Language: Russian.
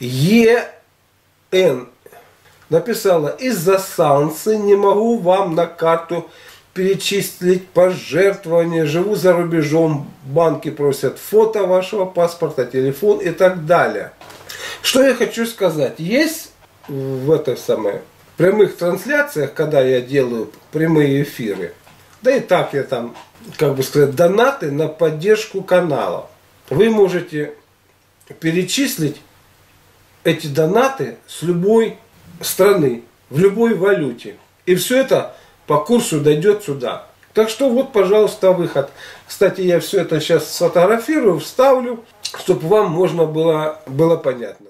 Н написала, из-за санкций не могу вам на карту перечислить пожертвования, живу за рубежом, банки просят фото вашего паспорта, телефон и так далее. Что я хочу сказать? Есть в этой самой прямых трансляциях, когда я делаю прямые эфиры, да и так я там, как бы сказать, донаты на поддержку канала. Вы можете перечислить эти донаты с любой страны, в любой валюте. И все это по курсу дойдет сюда. Так что вот, пожалуйста, выход. Кстати, я все это сейчас сфотографирую, вставлю, чтобы вам можно было, было понятно.